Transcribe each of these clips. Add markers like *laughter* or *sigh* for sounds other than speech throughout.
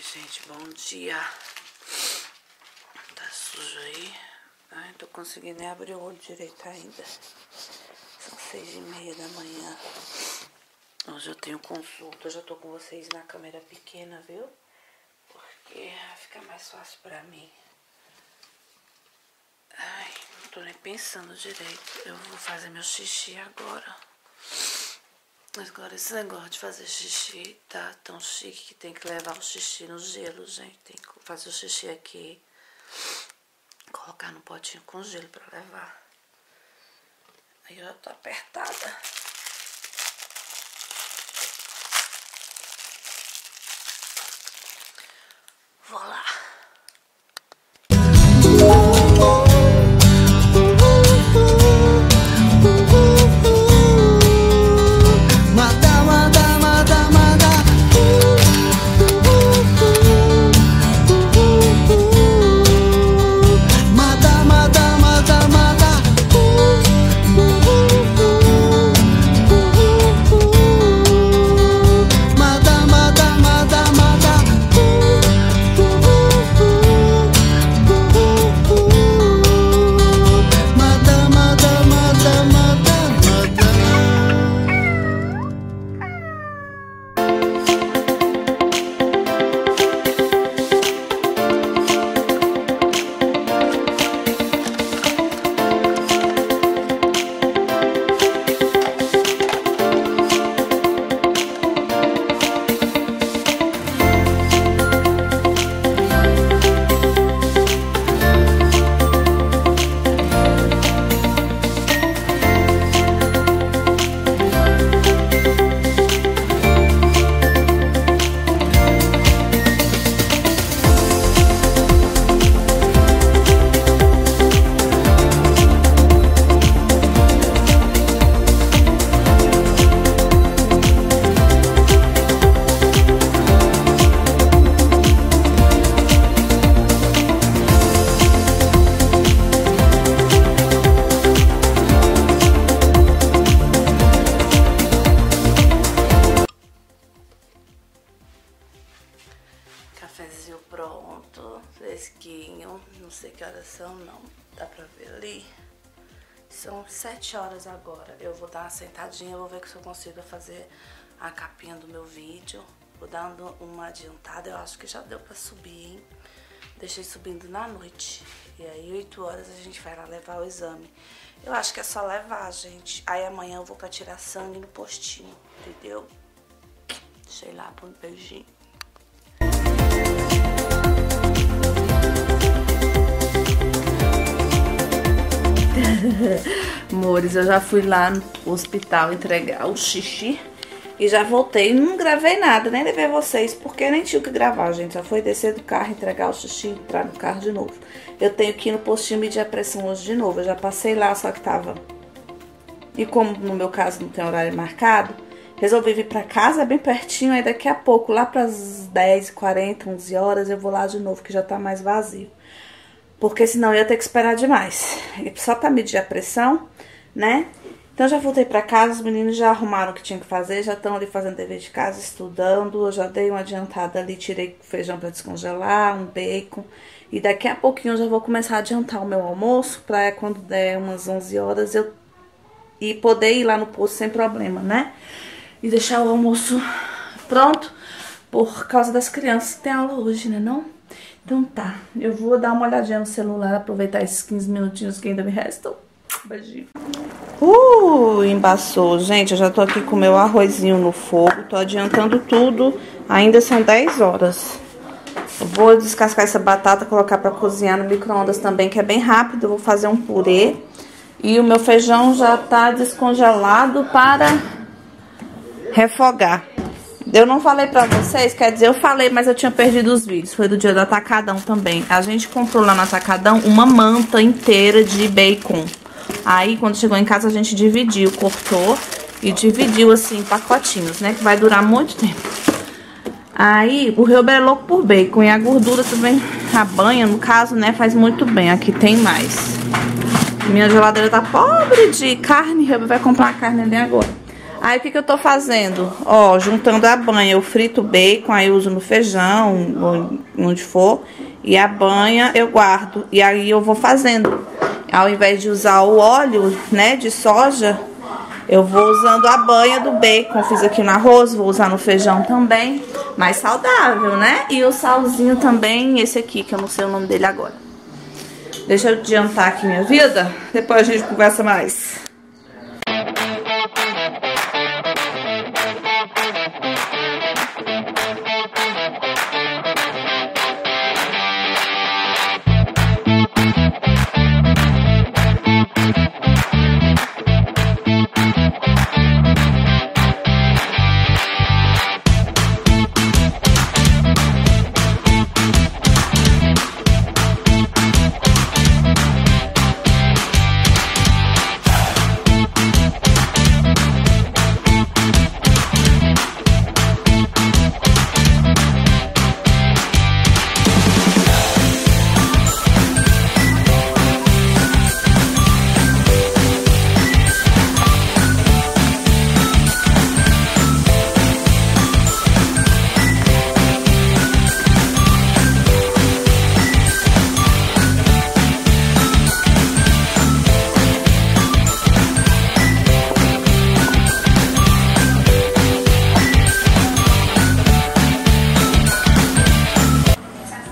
Oi, gente, bom dia. Tá sujo aí. Ai, tô conseguindo nem abrir o olho direito ainda. São seis e meia da manhã. Hoje eu tenho consulta. Eu já tô com vocês na câmera pequena, viu? Porque fica mais fácil pra mim. Ai, não tô nem pensando direito. Eu vou fazer meu xixi agora. Agora esse negócio de fazer xixi tá tão chique que tem que levar o xixi no gelo, gente. Tem que fazer o xixi aqui, colocar no potinho com gelo pra levar. Aí eu tô apertada. Vou lá. São sete horas agora. Eu vou dar uma sentadinha, vou ver se eu consigo fazer a capinha do meu vídeo. Vou dando uma adiantada, eu acho que já deu pra subir, hein? Deixei subindo na noite. E aí, 8 horas, a gente vai lá levar o exame. Eu acho que é só levar, gente. Aí amanhã eu vou pra tirar sangue no postinho, entendeu? Deixei lá, um beijinho. *laughs* Amores, eu já fui lá no hospital entregar o xixi e já voltei. Não gravei nada, nem levei vocês, porque nem tinha o que gravar, gente. Só foi descer do carro, entregar o xixi e entrar no carro de novo. Eu tenho que ir no postinho medir a pressão hoje de novo. Eu já passei lá, só que tava. E como no meu caso não tem horário marcado, resolvi vir pra casa bem pertinho. Aí daqui a pouco, lá pras 10h40, 11 horas, eu vou lá de novo, que já tá mais vazio. Porque senão eu ia ter que esperar demais. E só pra medir a pressão, né? Então já voltei pra casa, os meninos já arrumaram o que tinha que fazer, já estão ali fazendo dever de casa, estudando. Eu já dei uma adiantada ali, tirei feijão pra descongelar, um bacon. E daqui a pouquinho eu já vou começar a adiantar o meu almoço, pra quando der umas 11 horas eu ir poder ir lá no posto sem problema, né? E deixar o almoço pronto por causa das crianças que tem aula hoje, né não? Então tá, eu vou dar uma olhadinha no celular, aproveitar esses 15 minutinhos que ainda me restam. Beijinho. Uh, embaçou. Gente, eu já tô aqui com meu arrozinho no fogo, tô adiantando tudo. Ainda são 10 horas. Vou descascar essa batata, colocar pra cozinhar no micro-ondas também, que é bem rápido. Vou fazer um purê. E o meu feijão já tá descongelado para refogar. Eu não falei pra vocês, quer dizer, eu falei, mas eu tinha perdido os vídeos. Foi do dia do Atacadão também. A gente comprou lá no Atacadão uma manta inteira de bacon. Aí, quando chegou em casa, a gente dividiu, cortou e dividiu, assim, em pacotinhos, né? Que vai durar muito tempo. Aí, o Reuber é louco por bacon. E a gordura também, a banha, no caso, né, faz muito bem. Aqui tem mais. Minha geladeira tá pobre de carne. Reuber vai comprar a carne ali agora. Aí o que, que eu tô fazendo? Ó, juntando a banha, eu frito bacon, aí uso no feijão, onde for. E a banha eu guardo. E aí eu vou fazendo. Ao invés de usar o óleo, né, de soja, eu vou usando a banha do bacon. Fiz aqui no arroz, vou usar no feijão também. Mais saudável, né? E o salzinho também, esse aqui, que eu não sei o nome dele agora. Deixa eu adiantar aqui minha vida, depois a gente conversa mais.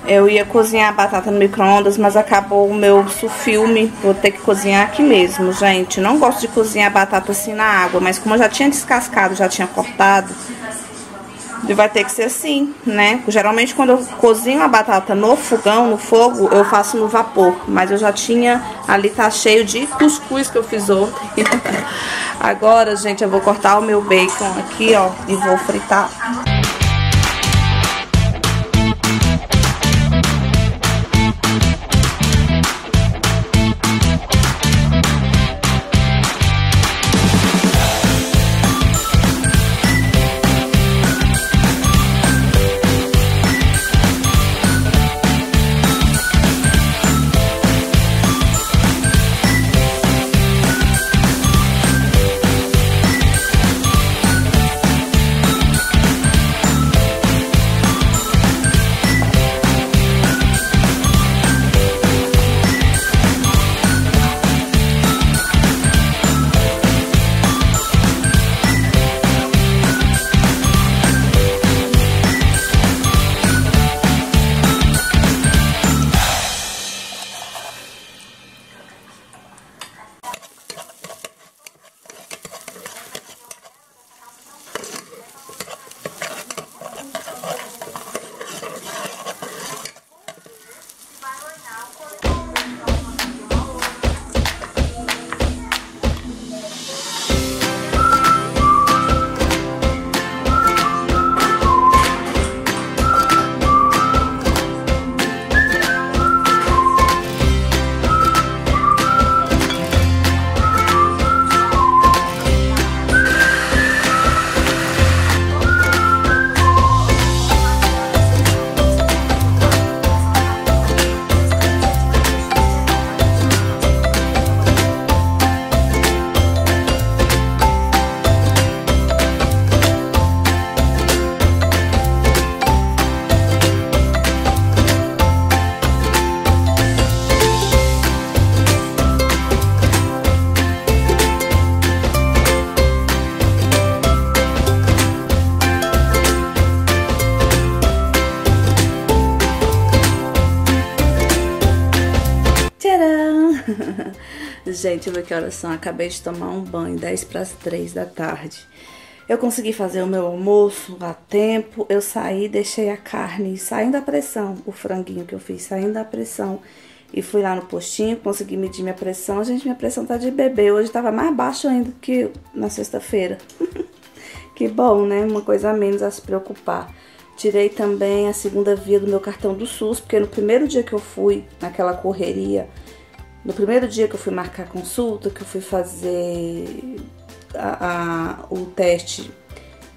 Eu ia cozinhar batata no micro-ondas, mas acabou o meu filme. Vou ter que cozinhar aqui mesmo, gente. Não gosto de cozinhar batata assim na água, mas como eu já tinha descascado, já tinha cortado, vai ter que ser assim, né? Geralmente quando eu cozinho a batata no fogão, no fogo, eu faço no vapor. Mas eu já tinha, ali tá cheio de cuscuz que eu fiz ontem. *laughs* Agora, gente, eu vou cortar o meu bacon aqui, ó, e vou fritar. Gente, eu que horas são. Acabei de tomar um banho, 10 para as 3 da tarde. Eu consegui fazer o meu almoço a tempo. Eu saí, deixei a carne saindo da pressão, o franguinho que eu fiz saindo da pressão. E fui lá no postinho, consegui medir minha pressão. Gente, minha pressão tá de bebê. Hoje tava mais baixo ainda que na sexta-feira. *laughs* que bom, né? Uma coisa a menos a se preocupar. Tirei também a segunda via do meu cartão do SUS, porque no primeiro dia que eu fui, naquela correria, no primeiro dia que eu fui marcar a consulta, que eu fui fazer a, a, o teste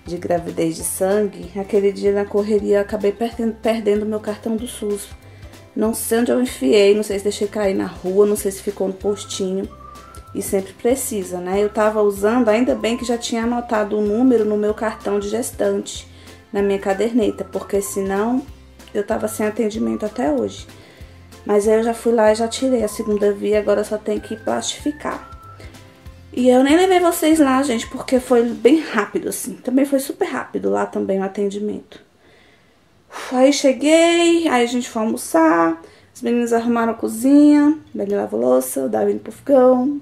de gravidez de sangue, aquele dia na correria eu acabei perdendo, perdendo meu cartão do SUS. Não sei onde eu enfiei, não sei se deixei cair na rua, não sei se ficou no postinho. E sempre precisa, né? Eu tava usando, ainda bem que já tinha anotado o número no meu cartão de gestante, na minha caderneta, porque senão eu tava sem atendimento até hoje. Mas aí eu já fui lá e já tirei a segunda via, agora só tem que plastificar. E eu nem levei vocês lá, gente, porque foi bem rápido, assim. Também foi super rápido lá também o atendimento. Aí cheguei, aí a gente foi almoçar. Os meninos arrumaram a cozinha, Beli lavou louça, o Davi pro fogão.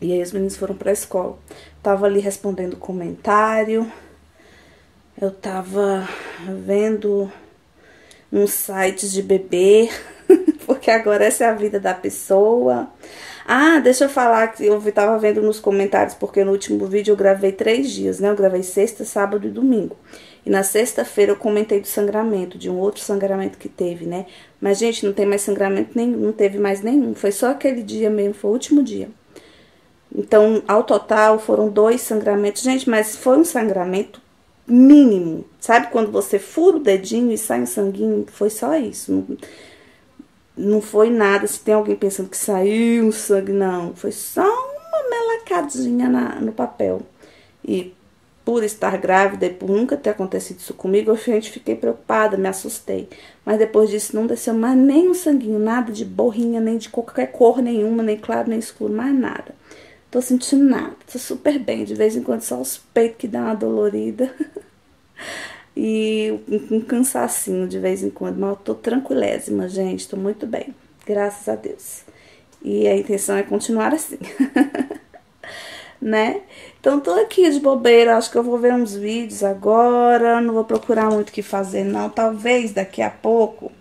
E aí os meninos foram pra escola. Tava ali respondendo comentário. Eu tava vendo uns sites de bebê, porque agora essa é a vida da pessoa. Ah, deixa eu falar que eu tava vendo nos comentários, porque no último vídeo eu gravei três dias, né? Eu gravei sexta, sábado e domingo. E na sexta-feira eu comentei do sangramento, de um outro sangramento que teve, né? Mas, gente, não tem mais sangramento nenhum, não teve mais nenhum. Foi só aquele dia mesmo, foi o último dia. Então, ao total, foram dois sangramentos. Gente, mas foi um sangramento mínimo. Sabe quando você fura o dedinho e sai um sanguinho? Foi só isso. Não, não foi nada. Se tem alguém pensando que saiu sangue, não. Foi só uma melacadinha na, no papel. E por estar grávida e por nunca ter acontecido isso comigo, eu fiquei preocupada, me assustei. Mas depois disso não desceu mais nem um sanguinho, nada de borrinha, nem de qualquer cor nenhuma, nem claro, nem escuro, mais nada. Tô sentindo nada, tô super bem. De vez em quando só os peitos que dá uma dolorida. *laughs* e um cansacinho de vez em quando. Mas eu tô tranquilésima, gente. Tô muito bem. Graças a Deus. E a intenção é continuar assim. *laughs* né? Então tô aqui de bobeira, acho que eu vou ver uns vídeos agora, não vou procurar muito o que fazer não, talvez daqui a pouco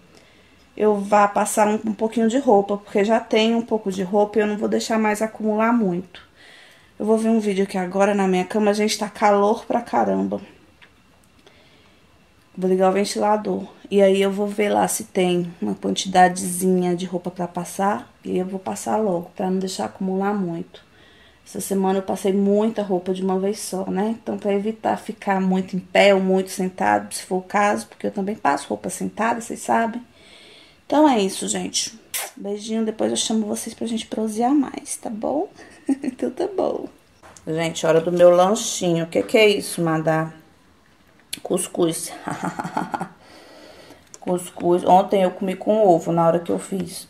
eu vá passar um, um pouquinho de roupa, porque já tenho um pouco de roupa e eu não vou deixar mais acumular muito. Eu vou ver um vídeo aqui agora na minha cama, gente, tá calor pra caramba. Vou ligar o ventilador. E aí eu vou ver lá se tem uma quantidadezinha de roupa pra passar. E eu vou passar logo, pra não deixar acumular muito. Essa semana eu passei muita roupa de uma vez só, né? Então, pra evitar ficar muito em pé ou muito sentado, se for o caso, porque eu também passo roupa sentada, vocês sabem. Então é isso, gente. Beijinho, depois eu chamo vocês pra gente prosear mais, tá bom? *laughs* então tá bom. Gente, hora do meu lanchinho. O que que é isso, Madá? Cuscuz. *laughs* Cuscuz. Ontem eu comi com ovo na hora que eu fiz.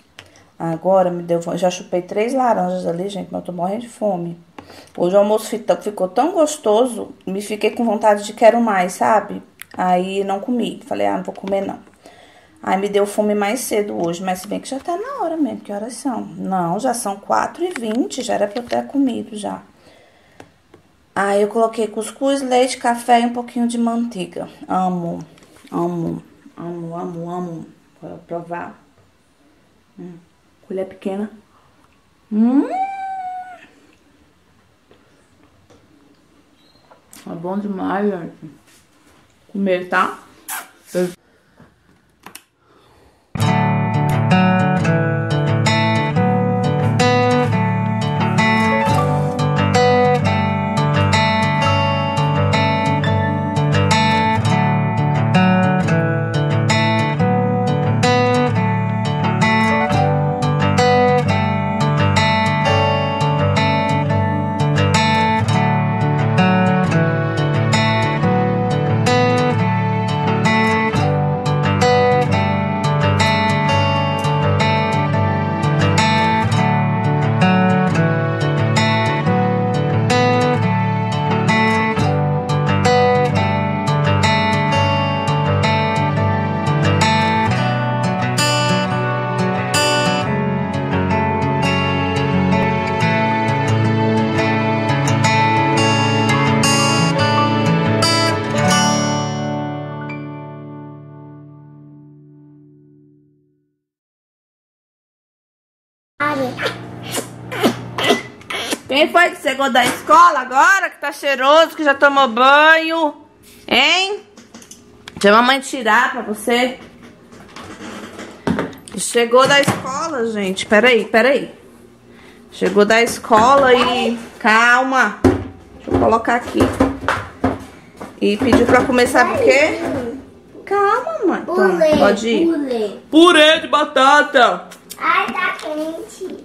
Agora me deu Já chupei três laranjas ali, gente, mas eu tô morrendo de fome. Hoje o almoço ficou tão gostoso, me fiquei com vontade de quero mais, sabe? Aí não comi. Falei, ah, não vou comer não. Aí me deu fome mais cedo hoje, mas se bem que já tá na hora mesmo. Que horas são? Não, já são 4h20, já era pra eu ter comido já. Aí eu coloquei cuscuz, leite, café e um pouquinho de manteiga. Amo, amo, amo, amo, amo. Vou provar. Hum, colher pequena. Hum! É bom demais, gente. Comer, tá? Quem foi que chegou da escola agora, que tá cheiroso, que já tomou banho? Hein? Deixa a mamãe tirar pra você. Chegou da escola, gente. Peraí, peraí. Chegou da escola e... Calma. Deixa eu colocar aqui. E pediu pra comer, sabe o quê? Calma, mãe. Toma, pode ir. Purê. Purê de batata. Ai, tá quente.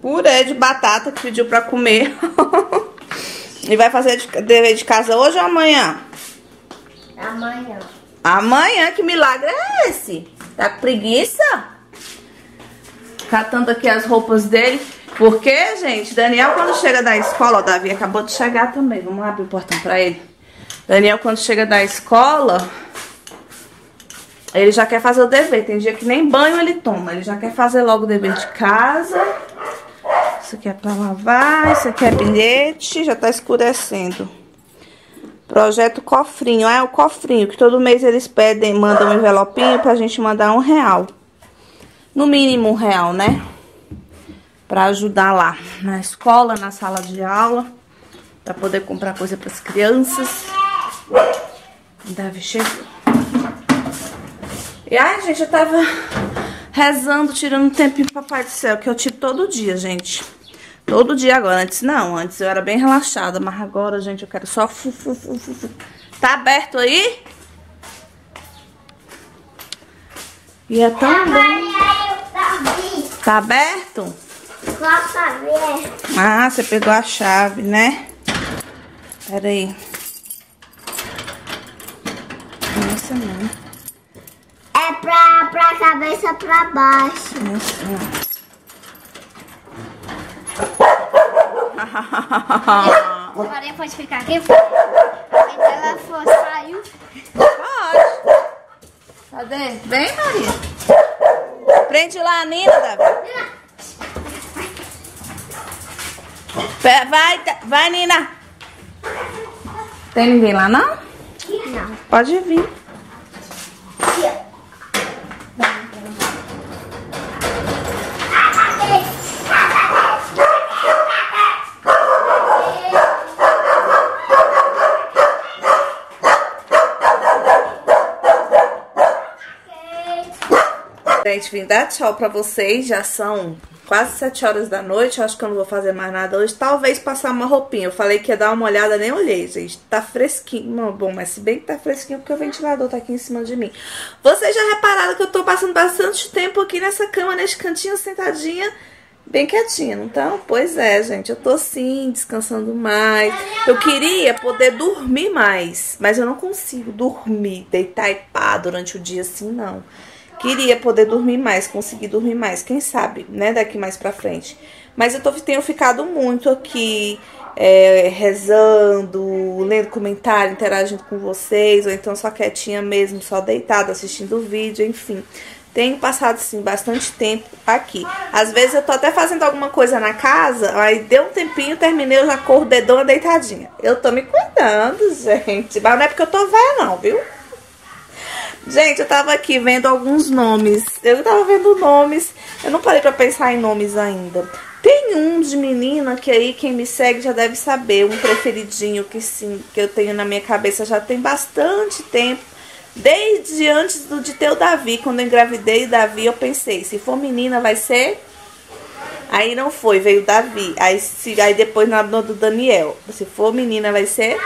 purê de batata que pediu pra comer. *laughs* e vai fazer de- dever de casa hoje ou amanhã? Amanhã. Amanhã, que milagre é esse? Tá com preguiça? Catando aqui as roupas dele. Porque, gente, Daniel quando chega da escola, ó, Davi acabou de chegar também. Vamos abrir o portão pra ele. Daniel quando chega da escola, ele já quer fazer o dever. Tem dia que nem banho ele toma. Ele já quer fazer logo o dever de casa. Isso aqui é pra lavar, isso aqui é bilhete. Já tá escurecendo. Projeto Cofrinho. Ah, é o cofrinho, que todo mês eles pedem, mandam um envelopinho pra gente mandar um real. No mínimo um real, né? Pra ajudar lá na escola, na sala de aula. Pra poder comprar coisa pras crianças. Davi chegou. E ai, gente, eu tava rezando, tirando um tempinho pro Papai do Céu, que eu tiro todo dia, gente. Todo dia agora. Antes não, antes eu era bem relaxada, mas agora, gente, eu quero só fu, fu, fu, fu. Tá aberto aí? E é tão bom. Tá aberto? Ah, você pegou a chave, né? Pera aí. Nossa, não. É pra, pra cabeça pra baixo. *laughs* Maria pode ficar aqui. Mas ela for, saiu. Pode. Cadê? Vem, Maria. Prende lá a Nina, Davi. Vai, Da- vai, Nina. Tem ninguém lá, não? Não. Pode vir. Gente, vim dar tchau pra vocês. Já são quase 7 horas da noite. Eu acho que eu não vou fazer mais nada hoje. Talvez passar uma roupinha. Eu falei que ia dar uma olhada, nem olhei, gente. Tá fresquinho. Bom, mas se bem que tá fresquinho porque o ventilador tá aqui em cima de mim. Vocês já repararam que eu tô passando bastante tempo aqui nessa cama, nesse cantinho, sentadinha. Bem quietinha, não tá? Pois é, gente. Eu tô sim, descansando mais. Eu queria poder dormir mais, mas eu não consigo dormir, deitar e pá durante o dia assim, não. Queria poder dormir mais, conseguir dormir mais, quem sabe, né, daqui mais pra frente. Mas eu tô, tenho ficado muito aqui, é, rezando, lendo comentário, interagindo com vocês, ou então só quietinha mesmo, só deitada, assistindo vídeo, enfim. Tenho passado, sim, bastante tempo aqui. Às vezes eu tô até fazendo alguma coisa na casa, aí deu um tempinho, terminei, eu já corro dedona deitadinha. Eu tô me cuidando, *laughs* gente. Mas não é porque eu tô velha, não, viu? Gente, eu tava aqui vendo alguns nomes. Eu tava vendo nomes. Eu não parei pra pensar em nomes ainda. Tem um de menina que aí quem me segue já deve saber, um preferidinho que sim, que eu tenho na minha cabeça já tem bastante tempo. Desde antes do, de ter o Davi, quando eu engravidei o Davi, eu pensei, se for menina vai ser Aí não foi, veio o Davi. Aí, se, aí depois na do Daniel. Se for menina, vai ser.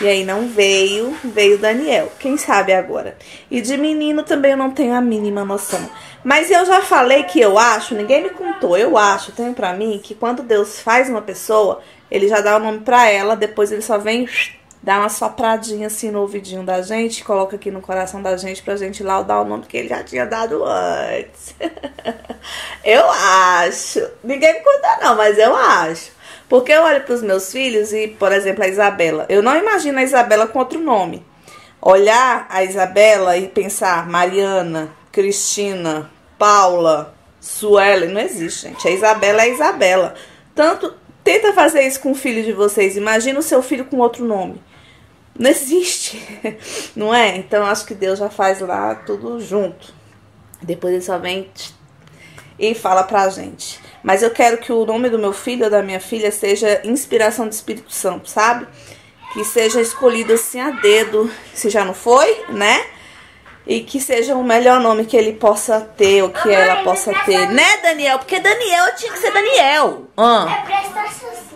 E aí não veio, veio Daniel. Quem sabe agora. E de menino também eu não tenho a mínima noção. Mas eu já falei que eu acho, ninguém me contou, eu acho, tenho pra mim, que quando Deus faz uma pessoa, ele já dá o nome pra ela, depois ele só vem dá uma sopradinha assim no ouvidinho da gente, coloca aqui no coração da gente pra gente ir lá dar o nome que ele já tinha dado antes. *laughs* eu acho. Ninguém me conta não, mas eu acho. Porque eu olho pros meus filhos e, por exemplo, a Isabela. Eu não imagino a Isabela com outro nome. Olhar a Isabela e pensar Mariana, Cristina, Paula, Suelen, não existe, gente. A Isabela é a Isabela. Tanto tenta fazer isso com o filho de vocês. Imagina o seu filho com outro nome. Não existe, *laughs* não é? Então acho que Deus já faz lá tudo junto. Depois ele só vem e fala pra gente. Mas eu quero que o nome do meu filho ou da minha filha seja inspiração do Espírito Santo, sabe? Que seja escolhido assim a dedo, se já não foi, né? E que seja o melhor nome que ele possa ter, ou que ela possa ter. Né, Daniel? Porque Daniel tinha que ser Daniel. Ah. É essas luzes.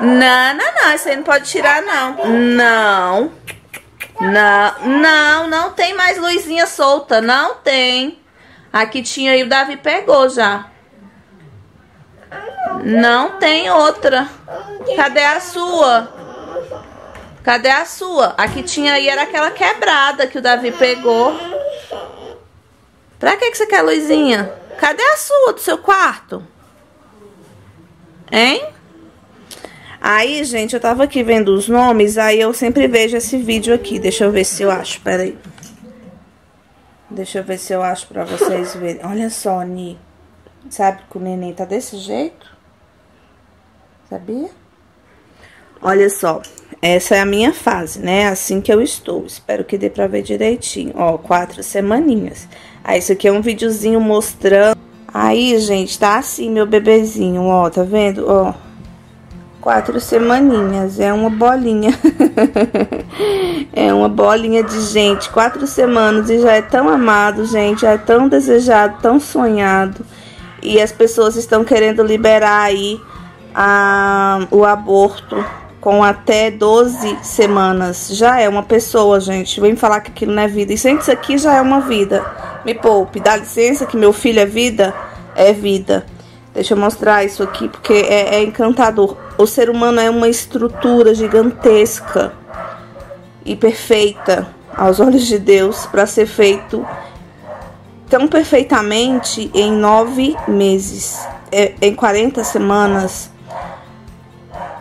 Não, não, não. Isso aí não pode tirar, não. Não. Não, não, não tem mais luzinha solta. Não tem. Aqui tinha aí, o Davi pegou já. Não tem outra. Cadê a sua? Cadê a sua? A que tinha aí era aquela quebrada que o Davi pegou. Pra que, que você quer luzinha? Cadê a sua do seu quarto? Hein? Aí, gente, eu tava aqui vendo os nomes, aí eu sempre vejo esse vídeo aqui. Deixa eu ver se eu acho, peraí. Deixa eu ver se eu acho pra vocês verem. Olha só, Ni. Sabe que o neném tá desse jeito? Sabia? Olha só, essa é a minha fase, né? Assim que eu estou. Espero que dê pra ver direitinho. Ó, quatro semaninhas. Aí, isso aqui é um videozinho mostrando. Aí, gente, tá assim, meu bebezinho, ó, tá vendo? Ó, quatro semaninhas. É uma bolinha. *laughs* é uma bolinha de gente. Quatro semanas e já é tão amado, gente. Já é tão desejado, tão sonhado. E as pessoas estão querendo liberar aí a, o aborto com até 12 semanas. Já é uma pessoa, gente. Vem falar que aquilo não é vida. E sente isso aqui já é uma vida. Me poupe, dá licença que meu filho é vida? É vida. Deixa eu mostrar isso aqui porque é, é encantador. O ser humano é uma estrutura gigantesca e perfeita aos olhos de Deus para ser feito tão perfeitamente em nove meses, é, em 40 semanas.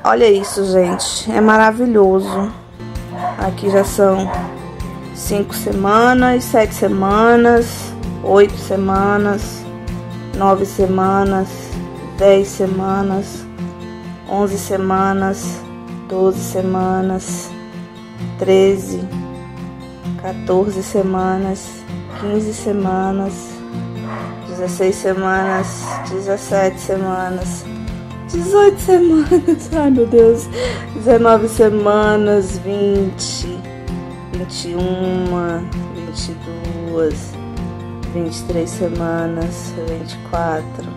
Olha isso, gente, é maravilhoso. Aqui já são cinco semanas, sete semanas, oito semanas, nove semanas, dez semanas, onze semanas, doze semanas, treze, 14 semanas, 15 semanas, 16 semanas, 17 semanas, 18 semanas, *laughs* ai meu Deus, 19 semanas, 20, 21, 22, 23 semanas, 24,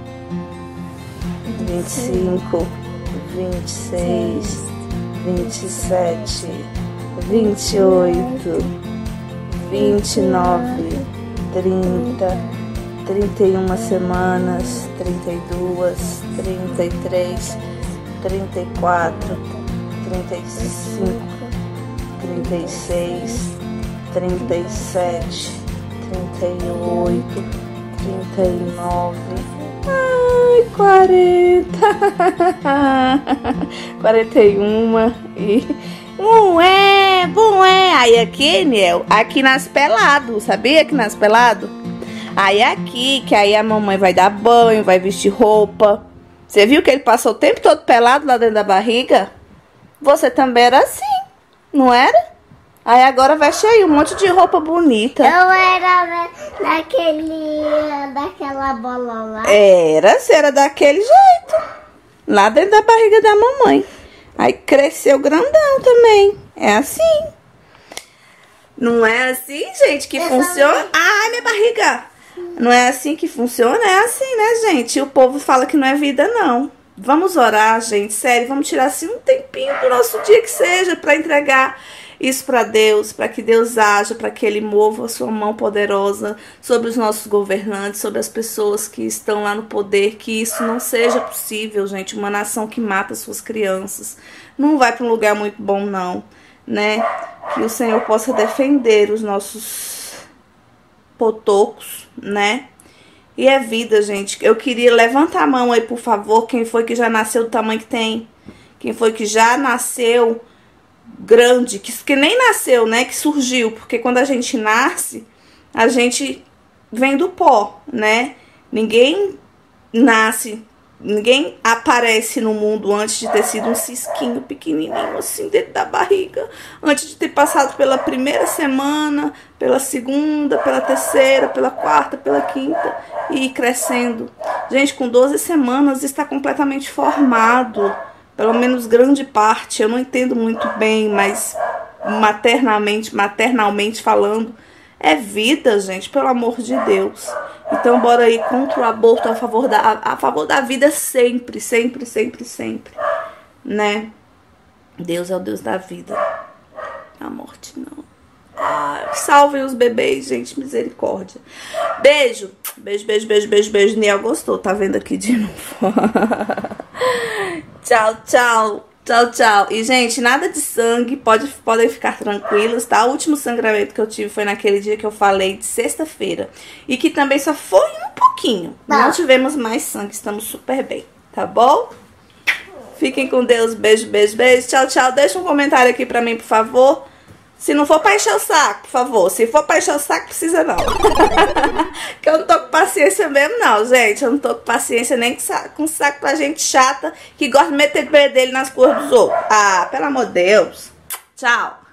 25, 26, 27, 28, 29, 30, 31 semanas, 32, 33, 34, 35, 36, 37, 38, 39, ai, 40, 41 *laughs* e um é, bom é. Aí aqui, Niel, aqui nas pelado, sabia que nas pelado? Aí aqui, que aí a mamãe vai dar banho, vai vestir roupa. Você viu que ele passou o tempo todo pelado lá dentro da barriga? Você também era assim, não era? Aí agora veste aí um monte de roupa bonita. Eu era daquele, daquela bola lá. Era, você era daquele jeito. Lá dentro da barriga da mamãe. Aí cresceu grandão também. É assim. Não é assim, gente, que funciona? Ai, minha barriga! Não é assim que funciona? É assim, né, gente? O povo fala que não é vida, não. Vamos orar, gente, sério. Vamos tirar assim um tempinho do nosso dia que seja para entregar isso para Deus, para que Deus haja, para que Ele mova a sua mão poderosa sobre os nossos governantes, sobre as pessoas que estão lá no poder, que isso não seja possível, gente. Uma nação que mata suas crianças não vai para um lugar muito bom, não, né? Que o Senhor possa defender os nossos potocos, né? E é vida, gente. Eu queria levantar a mão aí, por favor, quem foi que já nasceu do tamanho que tem? Quem foi que já nasceu grande, que, que nem nasceu, né? Que surgiu, porque quando a gente nasce, a gente vem do pó, né? Ninguém nasce, ninguém aparece no mundo antes de ter sido um cisquinho pequenininho assim dentro da barriga, antes de ter passado pela primeira semana, pela segunda, pela terceira, pela quarta, pela quinta e ir crescendo. Gente, com 12 semanas está completamente formado. Pelo menos grande parte, eu não entendo muito bem, mas maternamente, maternalmente falando, é vida, gente, pelo amor de Deus. Então bora aí contra o aborto a favor da a, favor da vida sempre, sempre, sempre, sempre, né? Deus é o Deus da vida. A morte não. Ah, salvem os bebês, gente, misericórdia. Beijo. Beijo, beijo, beijo, beijo, beijo. Niel gostou, tá vendo aqui de novo. *laughs* Tchau, tchau. Tchau, tchau. E, gente, nada de sangue, pode, podem ficar tranquilos, tá? O último sangramento que eu tive foi naquele dia que eu falei de sexta-feira. E que também só foi um pouquinho. Tá. Não tivemos mais sangue, estamos super bem, tá bom? Fiquem com Deus. Beijo, beijo, beijo. Tchau, tchau. Deixa um comentário aqui pra mim, por favor. Se não for pra encher o saco, por favor. Se for pra encher o saco, precisa não. *laughs* que eu não tô com paciência mesmo, não, gente. Eu não tô com paciência nem com saco, com saco pra gente chata que gosta de meter o pé dele nas cores dos outros. Ah, pelo amor de Deus. Tchau.